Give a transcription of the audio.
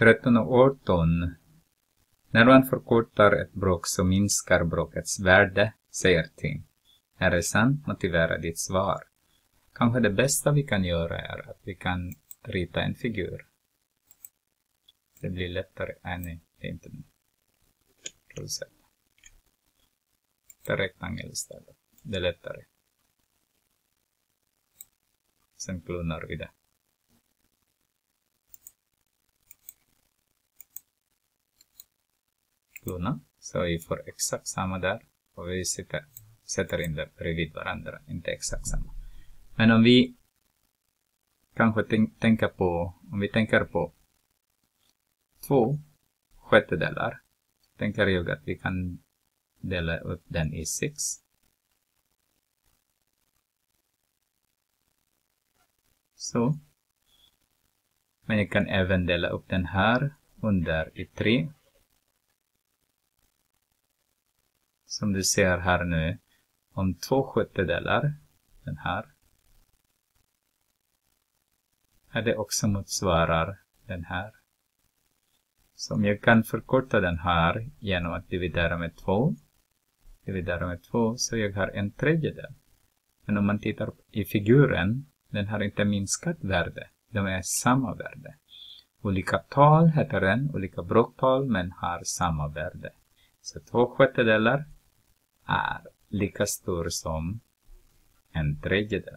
13 och 18. När man förkortar ett bråk så minskar bråkets värde, säger Tim. Är det sant? Motivera ditt svar. Kanske det bästa vi kan göra är att vi kan rita en figur. Det blir lättare. Nej, nej, det är inte rosett. Det är rektangel istället. Det är lättare. Sen klunnar vi det. Luna. Så vi får exakt samma där. Och vi sitter, sätter in det bredvid varandra. Inte exakt samma. Men om vi kanske tänker på, om vi tänker på två sjättedelar, tänker jag att vi kan dela upp den i sex. Så. Men jag kan även dela upp den här under i tre. Som du ser här nu, om två sjättedelar, den här, är det också motsvarar den här. Så om jag kan förkorta den här genom att dividera med två, dividera med två, så jag har en tredjedel. Men om man tittar i figuren, den har inte minskat värde, de är samma värde. Olika tal heter den, olika bråktal, men har samma värde. Så två sjättedelar är lika stor som en tredjedel.